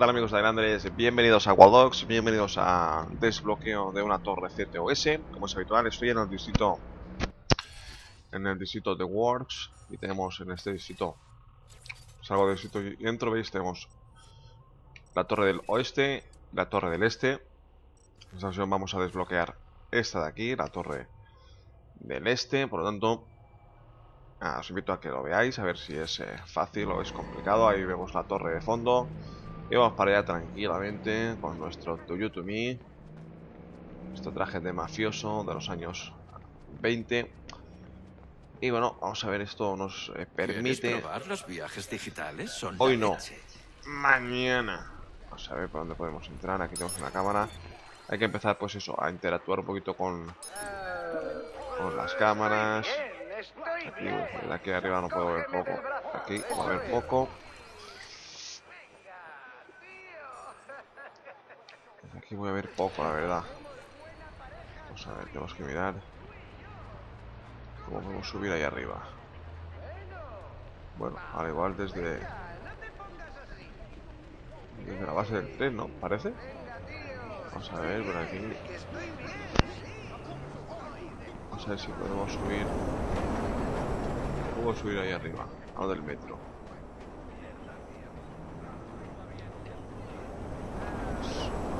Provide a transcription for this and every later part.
¿Qué tal amigos de Islanders? Bienvenidos a Waldogs, bienvenidos a desbloqueo de una torre CTOS Como es habitual, estoy en el distrito En el distrito de Works Y tenemos en este distrito Salgo del distrito y dentro, veis, tenemos La torre del oeste, la torre del este. En esta ocasión vamos a desbloquear esta de aquí, la torre del este. Por lo tanto, os invito a que lo veáis A ver si es eh, fácil o es complicado. Ahí vemos la torre de fondo y vamos para allá tranquilamente con nuestro To You To Me. Nuestro traje de mafioso de los años 20. Y bueno, vamos a ver, esto nos eh, permite... probar los viajes digitales? Son Hoy no. leche. Mañana. Vamos a ver por dónde podemos entrar. Aquí tenemos una cámara. Hay que empezar, pues eso, a interactuar un poquito con, con las cámaras. Aquí, de aquí arriba no puedo ver poco. Aquí puedo ver poco. Voy a ver poco, la verdad. Vamos a ver, tenemos que mirar. ¿Cómo podemos subir ahí arriba? Bueno, al igual desde... Desde la base del tren, ¿no? ¿Parece? Vamos a ver por aquí. Vamos a ver si podemos subir. Puedo subir ahí arriba, a lo del metro.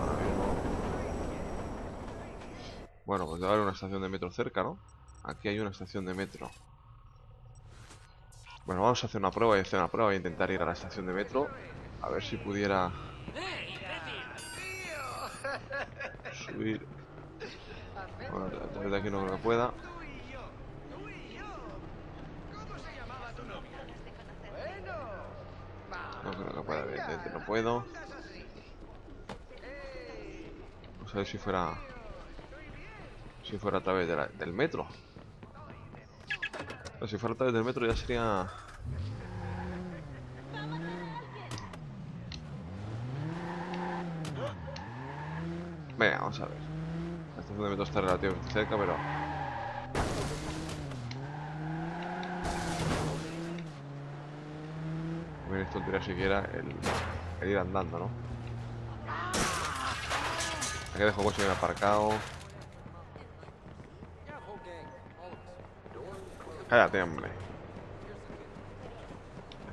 Ahora mismo. Bueno, pues debe haber una estación de metro cerca, ¿no? Aquí hay una estación de metro. Bueno, vamos a hacer una prueba y hacer una prueba. Voy a intentar ir a la estación de metro. A ver si pudiera subir. Bueno, desde aquí no creo que pueda. No creo que pueda, evidentemente no puedo. Vamos a ver si fuera. Si fuera a través del metro. Pero si fuera a través del metro ya sería. Venga, vamos a ver. La estación de metro está relativamente cerca, pero. Bien, esto tendría siquiera el, el ir andando, ¿no? Aquí dejo el coche bien aparcado. Cállate, hombre.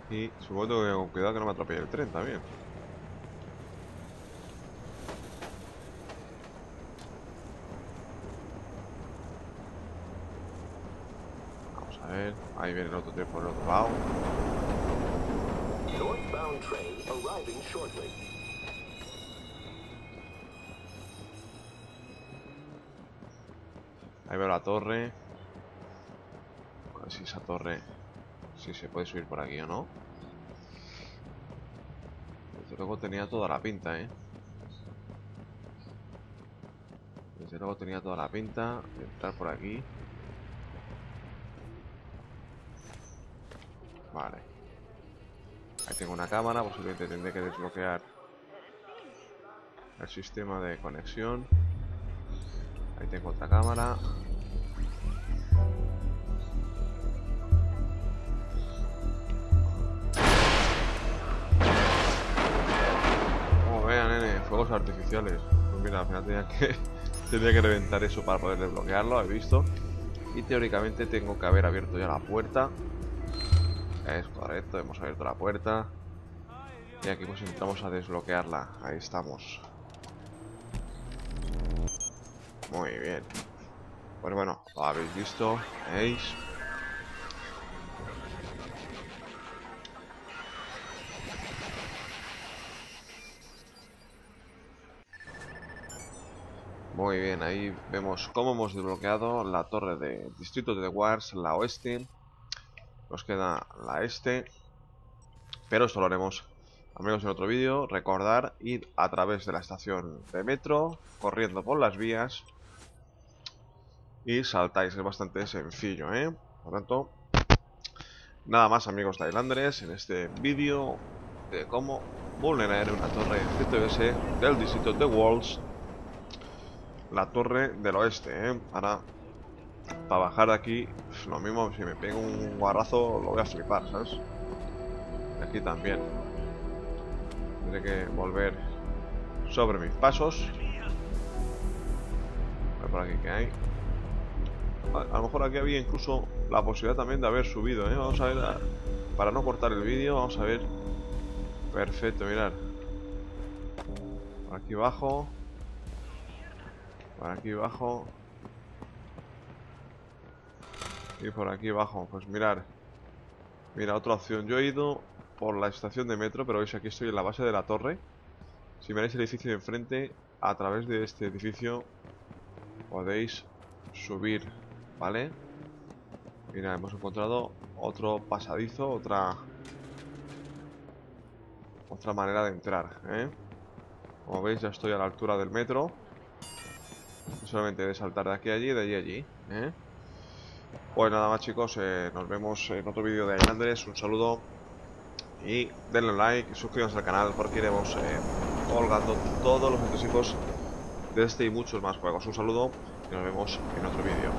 Aquí, supongo que con cuidado que no me atropelle el tren también. Vamos a ver. Ahí viene el otro tren por el otro lado. Northbound train arriving shortly. Ahí veo la torre. Si esa torre. Si se puede subir por aquí o no. Desde luego tenía toda la pinta, eh. Desde luego tenía toda la pinta de entrar por aquí. Vale. Ahí tengo una cámara, posiblemente tendré que desbloquear el sistema de conexión. Ahí tengo otra cámara. Fuegos artificiales. Pues mira, al final tenía que, tenía que reventar eso para poder desbloquearlo, he visto. Y teóricamente tengo que haber abierto ya la puerta. Es correcto, hemos abierto la puerta. Y aquí pues entramos a desbloquearla. Ahí estamos. Muy bien. Pues bueno, lo habéis visto, ¿veis? Muy bien, ahí vemos cómo hemos desbloqueado la torre de distrito de Wars, la oeste. Nos queda la este. Pero esto lo haremos, amigos, en otro vídeo. Recordar ir a través de la estación de metro, corriendo por las vías. Y saltáis, es bastante sencillo, ¿eh? Por tanto, nada más, amigos tailanderes, en este vídeo de cómo vulnerar una torre CTS del distrito de Walls. La torre del oeste, ¿eh? Para, bajar de aquí, pues, lo mismo, si me pego un guarrazo, lo voy a flipar, ¿sabes? Aquí también. Tendré que volver sobre mis pasos. Ver por aquí que hay. A, lo mejor aquí había incluso la posibilidad también de haber subido, ¿eh? Vamos a ver, para no cortar el vídeo, vamos a ver. Perfecto, mirad. Por aquí abajo. Por aquí abajo. Y por aquí abajo, pues mirar. Mira, otra opción. Yo he ido por la estación de metro, pero veis aquí estoy en la base de la torre. Si miráis el edificio de enfrente, a través de este edificio podéis subir, ¿vale? Mira, hemos encontrado otro pasadizo, otra otra manera de entrar, ¿eh? Como veis ya estoy a la altura del metro. Solamente de saltar de aquí a allí, de allí a allí, ¿eh? Pues nada más chicos, eh, nos vemos en otro vídeo de Islanders, un saludo y denle like, suscríbanse al canal porque iremos eh, colgando todos los entresijos de este y muchos más juegos. Un saludo y nos vemos en otro vídeo.